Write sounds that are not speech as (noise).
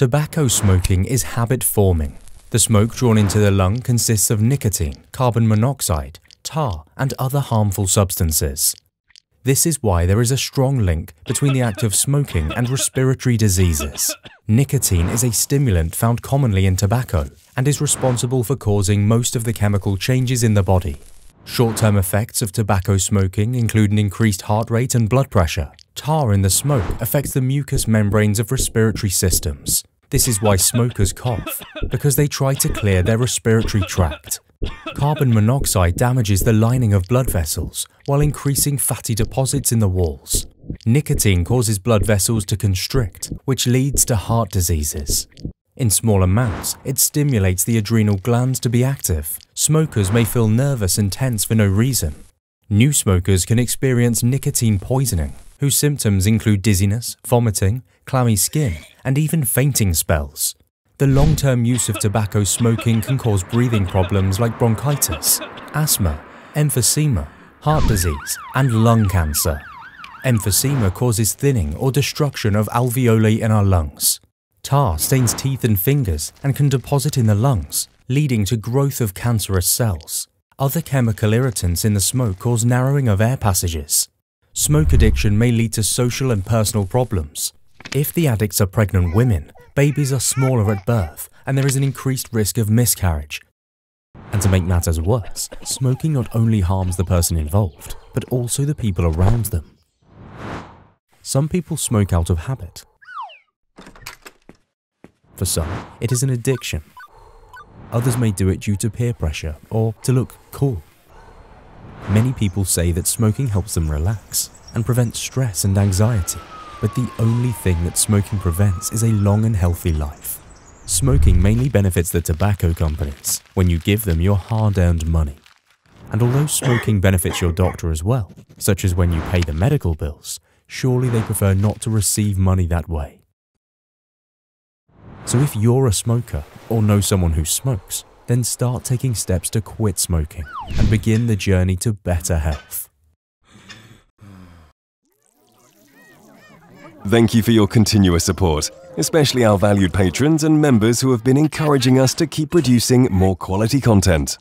Tobacco smoking is habit forming. The smoke drawn into the lung consists of nicotine, carbon monoxide, tar, and other harmful substances. This is why there is a strong link between the act of smoking and respiratory diseases. Nicotine is a stimulant found commonly in tobacco and is responsible for causing most of the chemical changes in the body. Short-term effects of tobacco smoking include an increased heart rate and blood pressure. Tar in the smoke affects the mucous membranes of respiratory systems. This is why smokers cough, because they try to clear their respiratory tract. Carbon monoxide damages the lining of blood vessels while increasing fatty deposits in the walls. Nicotine causes blood vessels to constrict, which leads to heart diseases. In small amounts, it stimulates the adrenal glands to be active. Smokers may feel nervous and tense for no reason. New smokers can experience nicotine poisoning, whose symptoms include dizziness, vomiting, clammy skin, and even fainting spells. The long-term use of tobacco smoking can cause breathing problems like bronchitis, asthma, emphysema, heart disease, and lung cancer. Emphysema causes thinning or destruction of alveoli in our lungs. Tar stains teeth and fingers and can deposit in the lungs, leading to growth of cancerous cells. Other chemical irritants in the smoke cause narrowing of air passages. Smoke addiction may lead to social and personal problems. If the addicts are pregnant women, babies are smaller at birth and there is an increased risk of miscarriage. And to make matters worse, smoking not only harms the person involved, but also the people around them. Some people smoke out of habit, for some, it is an addiction. Others may do it due to peer pressure or to look cool. Many people say that smoking helps them relax and prevent stress and anxiety, but the only thing that smoking prevents is a long and healthy life. Smoking mainly benefits the tobacco companies when you give them your hard-earned money. And although smoking (coughs) benefits your doctor as well, such as when you pay the medical bills, surely they prefer not to receive money that way. So if you're a smoker or know someone who smokes, then start taking steps to quit smoking and begin the journey to better health. Thank you for your continuous support, especially our valued patrons and members who have been encouraging us to keep producing more quality content.